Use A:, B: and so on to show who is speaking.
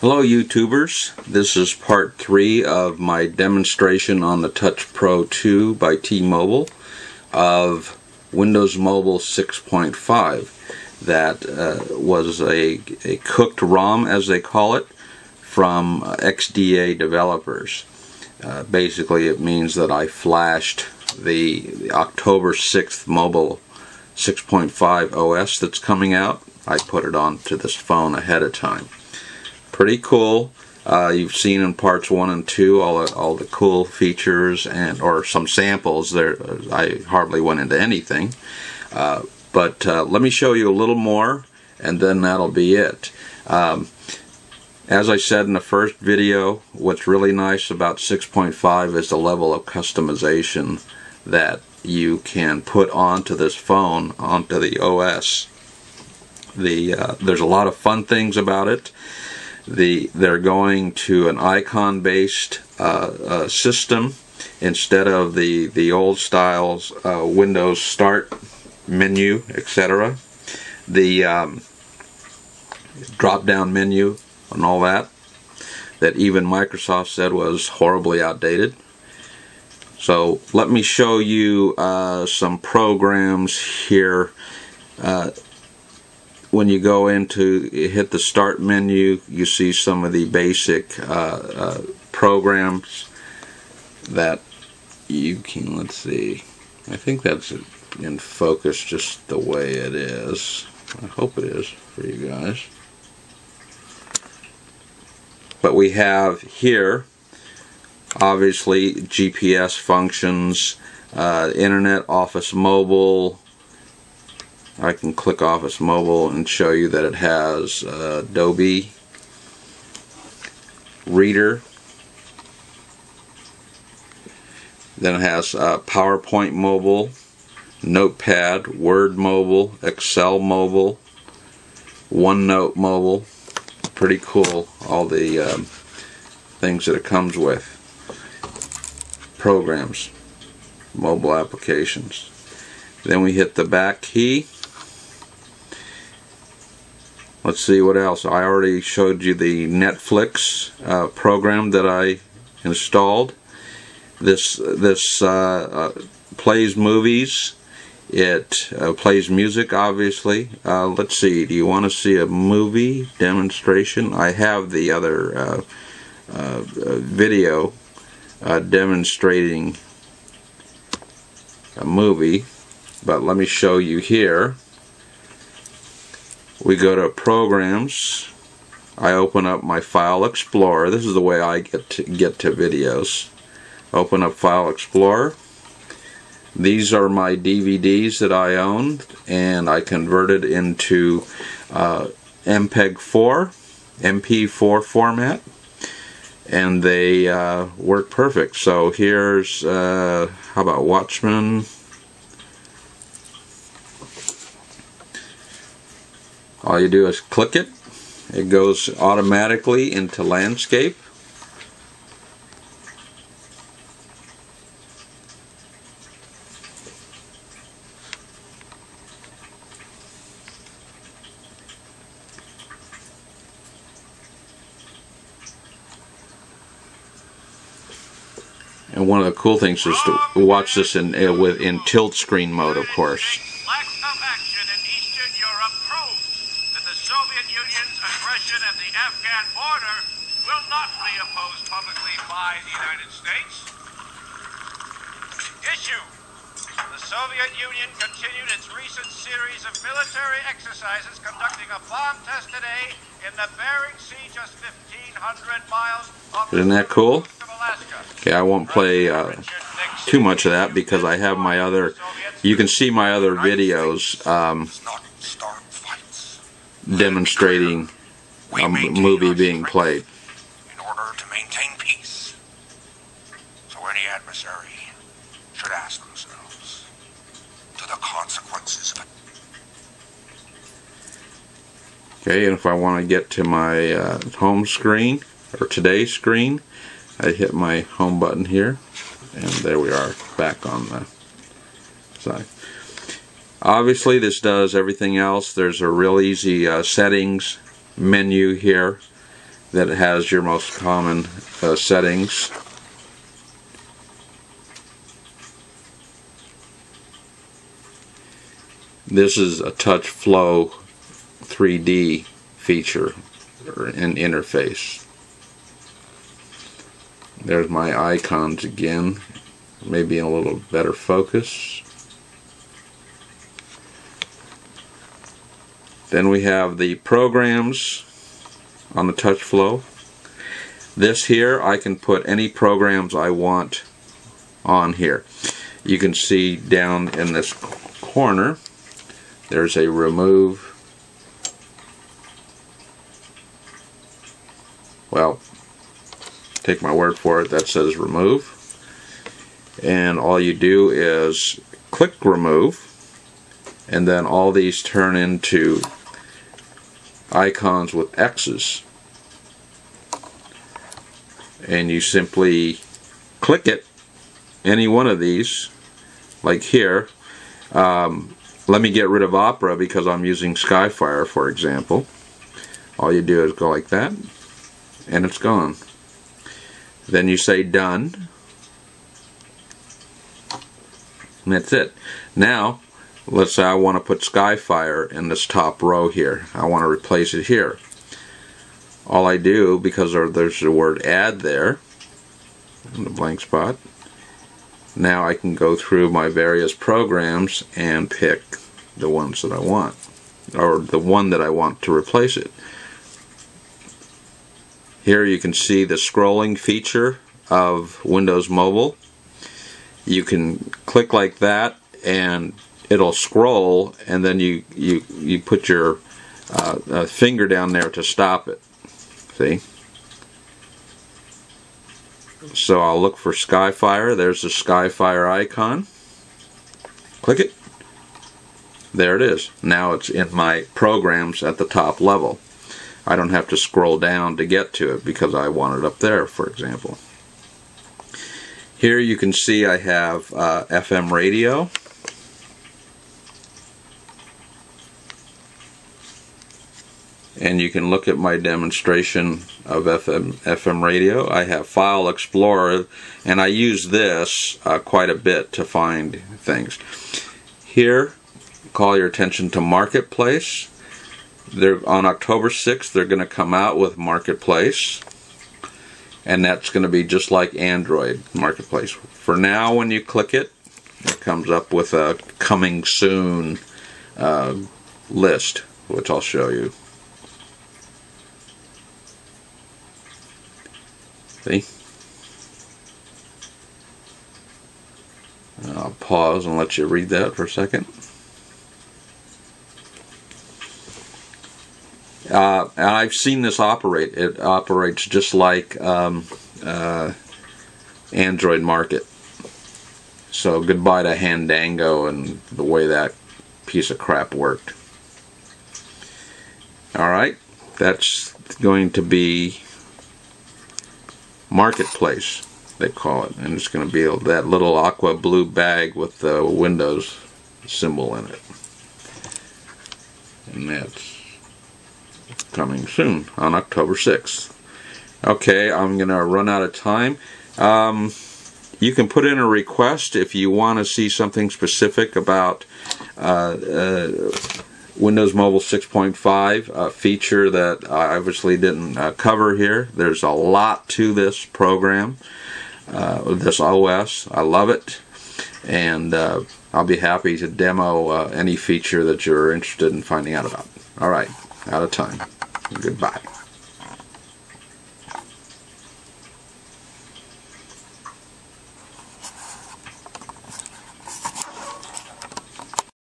A: Hello YouTubers, this is part 3 of my demonstration on the Touch Pro 2 by T-Mobile of Windows Mobile 6.5 that uh, was a, a cooked ROM as they call it from XDA developers. Uh, basically it means that I flashed the, the October 6th mobile 6.5 OS that's coming out. I put it onto this phone ahead of time pretty cool. Uh, you've seen in parts one and two all the, all the cool features and or some samples. There, I hardly went into anything, uh, but uh, let me show you a little more, and then that'll be it. Um, as I said in the first video, what's really nice about 6.5 is the level of customization that you can put onto this phone, onto the OS. The uh, there's a lot of fun things about it the they're going to an icon based uh, uh, system instead of the the old styles uh, Windows Start menu etc the um, drop down menu and all that that even Microsoft said was horribly outdated. So let me show you uh, some programs here. Uh, when you go into hit the start menu you see some of the basic uh, uh, programs that you can let's see I think that's in focus just the way it is. I hope it is for you guys. But we have here obviously GPS functions uh, Internet Office Mobile I can click Office Mobile and show you that it has uh, Adobe Reader. Then it has uh, PowerPoint Mobile, Notepad, Word Mobile, Excel Mobile, OneNote Mobile. Pretty cool, all the um, things that it comes with. Programs, mobile applications. Then we hit the back key let's see what else. I already showed you the Netflix uh, program that I installed. This this uh, uh, plays movies. It uh, plays music obviously. Uh, let's see. Do you want to see a movie demonstration? I have the other video demonstrating a movie but let me show you here we go to programs. I open up my file explorer. This is the way I get to get to videos. Open up file explorer. These are my DVDs that I own and I converted into uh, MPEG 4 MP4 format and they uh, work perfect. So here's uh, how about Watchmen all you do is click it it goes automatically into landscape And one of the cool things is to watch this in uh, with in tilt screen mode, of course.
B: Issue. The Soviet Union continued its recent series of military exercises conducting a bomb test today in the Bering Sea just 1,500 miles off
A: Isn't that cool? Okay, I won't play uh, too much of that because I have my other, you can see my other videos. Um, demonstrating a movie being played.
B: In order to maintain peace. So any adversary should ask themselves to the consequences of it.
A: Okay, and if I want to get to my uh, home screen, or today's screen, I hit my home button here, and there we are, back on the side. Obviously this does everything else. There's a real easy uh, settings menu here that has your most common uh, settings. This is a TouchFLO 3D feature or an interface. There's my icons again, maybe in a little better focus. Then we have the programs on the TouchFLO. This here, I can put any programs I want on here. You can see down in this corner, there's a remove. Well, take my word for it, that says remove. And all you do is click remove, and then all these turn into icons with X's. And you simply click it any one of these like here. Um, let me get rid of Opera because I'm using Skyfire for example. All you do is go like that and it's gone then you say done and that's it now let's say I want to put Skyfire in this top row here. I want to replace it here. All I do, because there's the word add there, in the blank spot, now I can go through my various programs and pick the ones that I want, or the one that I want to replace it. Here you can see the scrolling feature of Windows Mobile. You can click like that and it'll scroll and then you you you put your uh, uh, finger down there to stop it. See? So I'll look for Skyfire. There's the Skyfire icon. Click it. There it is. Now it's in my programs at the top level I don't have to scroll down to get to it because I want it up there for example here you can see I have uh, FM radio and you can look at my demonstration of FM, FM radio. I have File Explorer and I use this uh, quite a bit to find things. Here, call your attention to Marketplace. They're, on October 6th, they're going to come out with Marketplace and that's going to be just like Android Marketplace. For now, when you click it, it comes up with a coming soon uh, list, which I'll show you. See? I'll pause and let you read that for a second. Uh, and I've seen this operate. It operates just like um, uh, Android Market. So goodbye to Handango and the way that piece of crap worked. Alright, that's going to be marketplace they call it and it's going to be that little aqua blue bag with the windows symbol in it and that's coming soon on October 6th okay I'm gonna run out of time um, you can put in a request if you want to see something specific about uh, uh, Windows Mobile 6.5 uh, feature that I obviously didn't uh, cover here. There's a lot to this program, uh, this OS. I love it, and uh, I'll be happy to demo uh, any feature that you're interested in finding out about. All right, out of time. Goodbye.